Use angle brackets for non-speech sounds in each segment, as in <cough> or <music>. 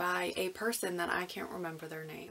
by a person that I can't remember their name.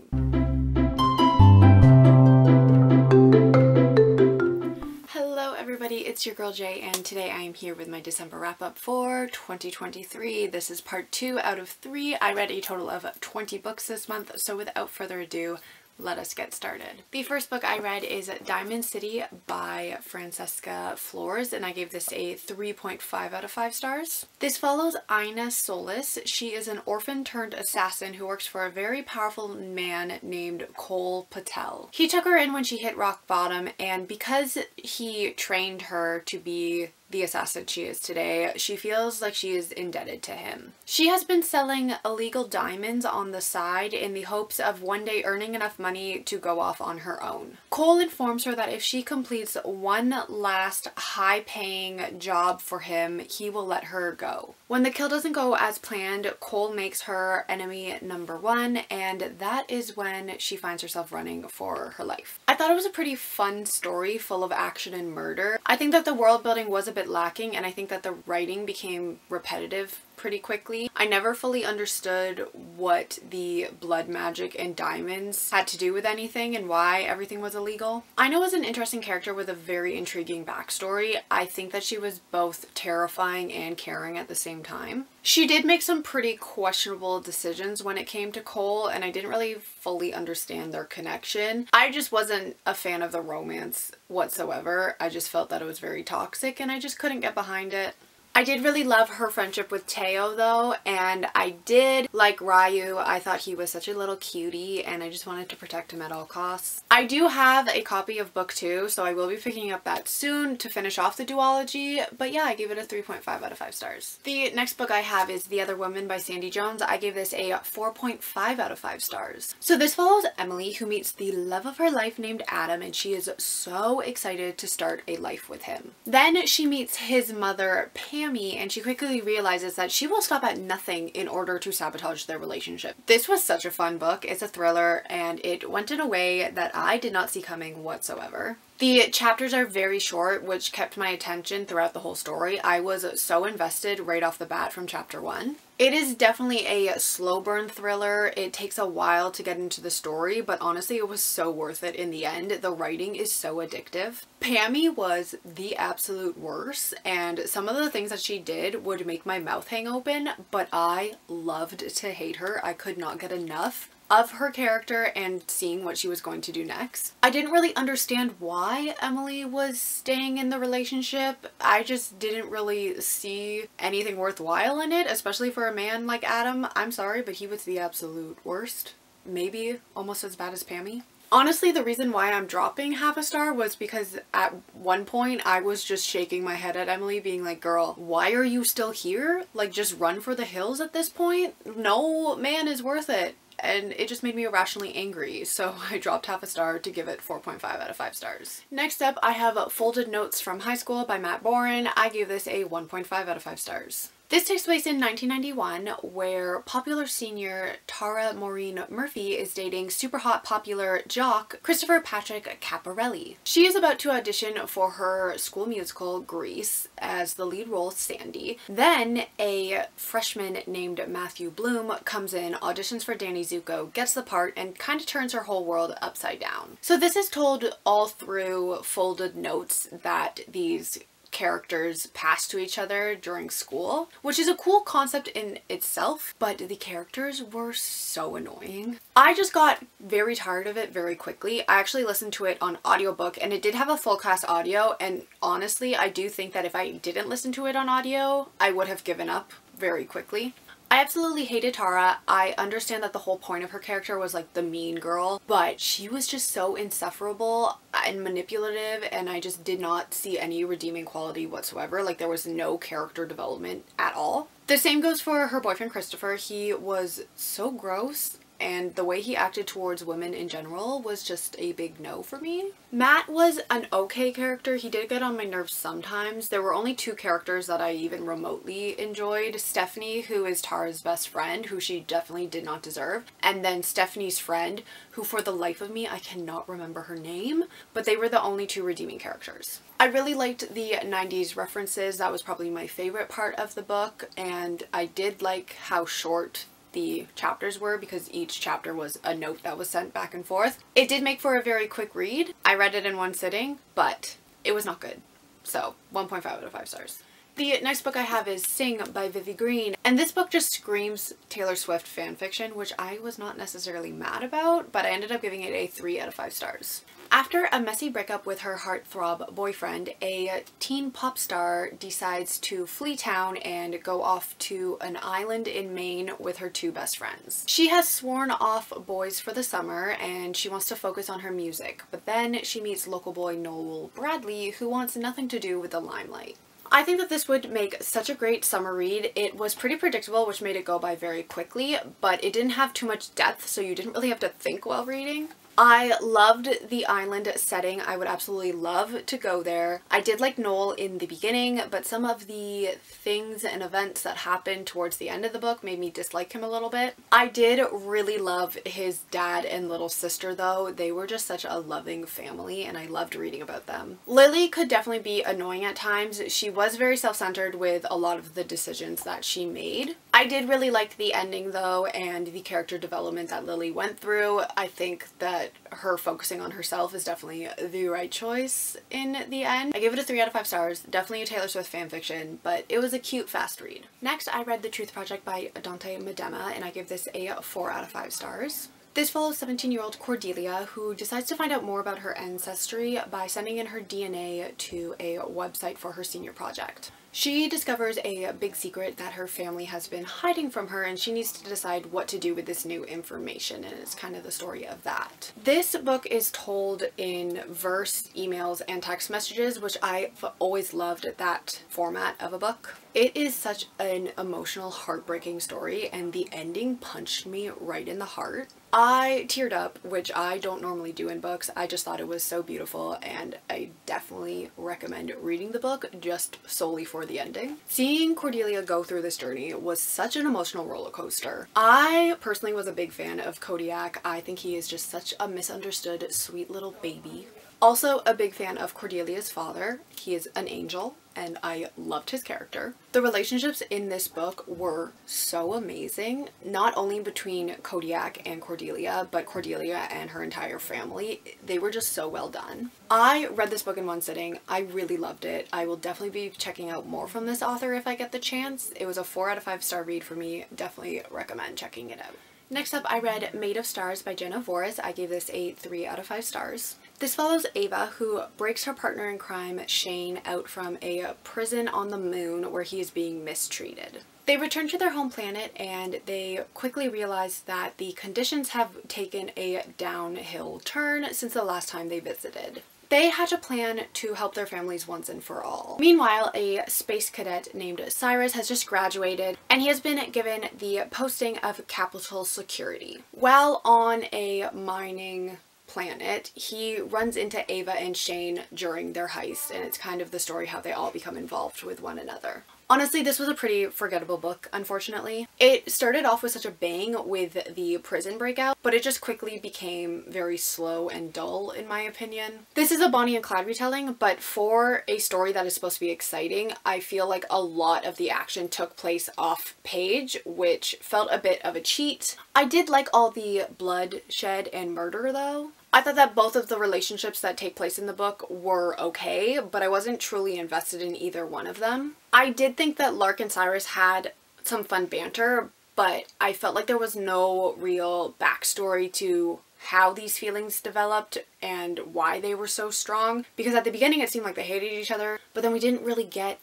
Hello everybody, it's your girl Jay and today I am here with my December wrap up for 2023. This is part two out of three. I read a total of 20 books this month, so without further ado, let us get started. The first book I read is Diamond City by Francesca Flores and I gave this a 3.5 out of 5 stars. This follows Ina Solis. She is an orphan turned assassin who works for a very powerful man named Cole Patel. He took her in when she hit rock bottom and because he trained her to be the assassin she is today, she feels like she is indebted to him. She has been selling illegal diamonds on the side in the hopes of one day earning enough money to go off on her own. Cole informs her that if she completes one last high paying job for him, he will let her go. When the kill doesn't go as planned, Cole makes her enemy number one and that is when she finds herself running for her life. I thought it was a pretty fun story full of action and murder. I think that the world building was a bit lacking and I think that the writing became repetitive pretty quickly. I never fully understood what the blood magic and diamonds had to do with anything and why everything was illegal. Ina was an interesting character with a very intriguing backstory. I think that she was both terrifying and caring at the same time. She did make some pretty questionable decisions when it came to Cole and I didn't really fully understand their connection. I just wasn't a fan of the romance whatsoever. I just felt that it was very toxic and I just couldn't get behind it. I did really love her friendship with Teo though and I did like Ryu. I thought he was such a little cutie and I just wanted to protect him at all costs. I do have a copy of book two so I will be picking up that soon to finish off the duology but yeah I gave it a 3.5 out of 5 stars. The next book I have is The Other Woman by Sandie Jones. I gave this a 4.5 out of 5 stars. So this follows Emily who meets the love of her life named Adam and she is so excited to start a life with him. Then she meets his mother Pam and she quickly realizes that she will stop at nothing in order to sabotage their relationship. This was such a fun book. It's a thriller and it went in a way that I did not see coming whatsoever. The chapters are very short, which kept my attention throughout the whole story. I was so invested right off the bat from chapter one. It is definitely a slow burn thriller. It takes a while to get into the story, but honestly it was so worth it in the end. The writing is so addictive. Pammy was the absolute worst and some of the things that she did would make my mouth hang open, but I loved to hate her. I could not get enough of her character and seeing what she was going to do next. I didn't really understand why Emily was staying in the relationship. I just didn't really see anything worthwhile in it, especially for a man like Adam. I'm sorry, but he was the absolute worst. Maybe almost as bad as Pammy. Honestly, the reason why I'm dropping half a star was because at one point I was just shaking my head at Emily being like, girl, why are you still here? Like just run for the hills at this point? No man is worth it and it just made me irrationally angry so <laughs> I dropped half a star to give it 4.5 out of 5 stars. Next up I have Folded Notes from High School by Matt Boren. I gave this a 1.5 out of 5 stars. This takes place in 1991 where popular senior Tara Maureen Murphy is dating super hot popular jock Christopher Patrick Caparelli. She is about to audition for her school musical Grease as the lead role Sandy. Then a freshman named Matthew Bloom comes in, auditions for Danny Zuko, gets the part, and kind of turns her whole world upside down. So this is told all through folded notes that these characters pass to each other during school, which is a cool concept in itself, but the characters were so annoying. I just got very tired of it very quickly. I actually listened to it on audiobook and it did have a full cast audio and honestly I do think that if I didn't listen to it on audio, I would have given up very quickly. I absolutely hated Tara. I understand that the whole point of her character was like the mean girl, but she was just so insufferable and manipulative and I just did not see any redeeming quality whatsoever. Like there was no character development at all. The same goes for her boyfriend Christopher. He was so gross and the way he acted towards women in general was just a big no for me. Matt was an okay character. He did get on my nerves sometimes. There were only two characters that I even remotely enjoyed. Stephanie, who is Tara's best friend, who she definitely did not deserve, and then Stephanie's friend, who for the life of me I cannot remember her name, but they were the only two redeeming characters. I really liked the 90s references. That was probably my favorite part of the book, and I did like how short the chapters were because each chapter was a note that was sent back and forth. It did make for a very quick read. I read it in one sitting, but it was not good. So 1.5 out of 5 stars. The next book I have is Sing by Vivi Greene, and this book just screams Taylor Swift fanfiction, which I was not necessarily mad about, but I ended up giving it a 3 out of 5 stars. After a messy breakup with her heartthrob boyfriend, a teen pop star decides to flee town and go off to an island in Maine with her two best friends. She has sworn off boys for the summer and she wants to focus on her music, but then she meets local boy Noel Bradley who wants nothing to do with the limelight. I think that this would make such a great summer read. It was pretty predictable, which made it go by very quickly, but it didn't have too much depth, so you didn't really have to think while reading. I loved the island setting. I would absolutely love to go there. I did like Noel in the beginning, but some of the things and events that happened towards the end of the book made me dislike him a little bit. I did really love his dad and little sister though. They were just such a loving family and I loved reading about them. Lily could definitely be annoying at times. She was very self-centered with a lot of the decisions that she made. I did really like the ending though and the character development that Lily went through. I think that her focusing on herself is definitely the right choice in the end. I give it a 3 out of 5 stars, definitely a Taylor Swift fanfiction, but it was a cute fast read. Next I read The Truth Project by Dante Madema and I give this a 4 out of 5 stars. This follows 17-year-old Cordelia who decides to find out more about her ancestry by sending in her DNA to a website for her senior project. She discovers a big secret that her family has been hiding from her and she needs to decide what to do with this new information and it's kind of the story of that. This book is told in verse, emails, and text messages which I've always loved that format of a book. It is such an emotional, heartbreaking story and the ending punched me right in the heart. I teared up, which I don't normally do in books. I just thought it was so beautiful and I definitely recommend reading the book just solely for the ending. Seeing Cordelia go through this journey was such an emotional roller coaster. I personally was a big fan of Kodiak. I think he is just such a misunderstood sweet little baby. Also a big fan of Cordelia's father. He is an angel and I loved his character. The relationships in this book were so amazing, not only between Kodiak and Cordelia, but Cordelia and her entire family. They were just so well done. I read this book in one sitting. I really loved it. I will definitely be checking out more from this author if I get the chance. It was a 4 out of 5 star read for me. Definitely recommend checking it out. Next up, I read Made of Stars by Jenna Voris. I gave this a 3 out of 5 stars. This follows Ava, who breaks her partner in crime, Shane, out from a prison on the moon where he is being mistreated. They return to their home planet and they quickly realize that the conditions have taken a downhill turn since the last time they visited. They hatch a plan to help their families once and for all. Meanwhile, a space cadet named Cyrus has just graduated and he has been given the posting of Capital Security. While on a mining planet, he runs into Ava and Shane during their heist and it's kind of the story how they all become involved with one another. Honestly, this was a pretty forgettable book, unfortunately. It started off with such a bang with the prison breakout, but it just quickly became very slow and dull in my opinion. This is a Bonnie and Clyde retelling, but for a story that is supposed to be exciting, I feel like a lot of the action took place off page, which felt a bit of a cheat. I did like all the bloodshed and murder though. I thought that both of the relationships that take place in the book were okay, but I wasn't truly invested in either one of them. I did think that Lark and Cyrus had some fun banter, but I felt like there was no real backstory to how these feelings developed and why they were so strong. Because at the beginning it seemed like they hated each other, but then we didn't really get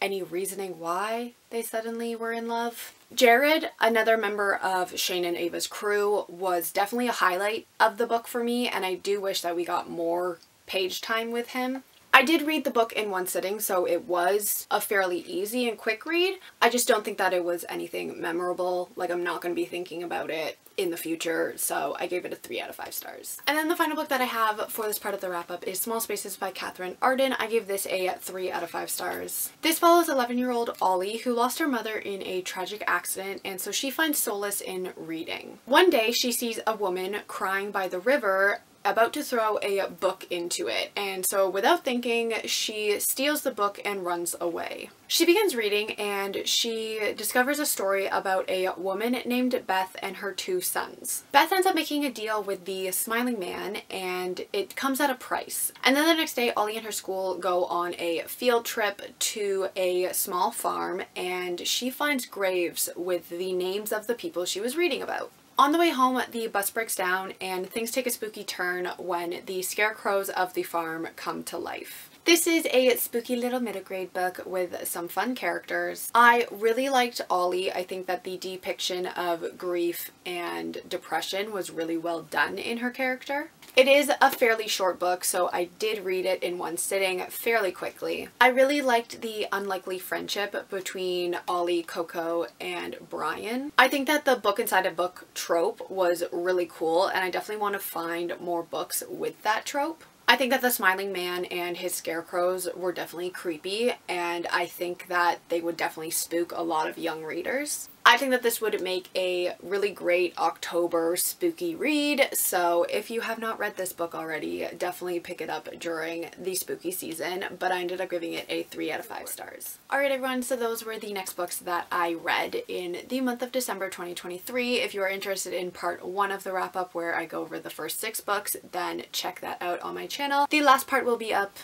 any reasoning why they suddenly were in love. Jared, another member of Shane and Ava's crew, was definitely a highlight of the book for me and I do wish that we got more page time with him. I did read the book in one sitting, so it was a fairly easy and quick read. I just don't think that it was anything memorable. Like, I'm not going to be thinking about it in the future, so I gave it a 3 out of 5 stars. And then the final book that I have for this part of the wrap-up is Small Spaces by Katherine Arden. I gave this a 3 out of 5 stars. This follows 11-year-old Ollie, who lost her mother in a tragic accident, and so she finds solace in reading. One day, she sees a woman crying by the river about to throw a book into it and so without thinking she steals the book and runs away. She begins reading and she discovers a story about a woman named Beth and her two sons. Beth ends up making a deal with the smiling man and it comes at a price. And then the next day Ollie and her school go on a field trip to a small farm and she finds graves with the names of the people she was reading about. On the way home, the bus breaks down and things take a spooky turn when the scarecrows of the farm come to life. This is a spooky little middle grade book with some fun characters. I really liked Ollie. I think that the depiction of grief and depression was really well done in her character. It is a fairly short book, so I did read it in one sitting fairly quickly. I really liked the unlikely friendship between Ollie, Coco, and Brian. I think that the book inside a book trope was really cool, and I definitely want to find more books with that trope. I think that the smiling man and his scarecrows were definitely creepy and I think that they would definitely spook a lot of young readers. I think that this would make a really great October spooky read, so if you have not read this book already, definitely pick it up during the spooky season, but I ended up giving it a 3 out of 5 stars. Alright everyone, so those were the next books that I read in the month of December 2023. If you are interested in part 1 of the wrap-up where I go over the first 6 books, then check that out on my channel. The last part will be up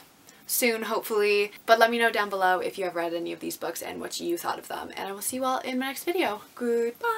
soon, hopefully. But let me know down below if you have read any of these books and what you thought of them. And I will see you all in my next video. Goodbye!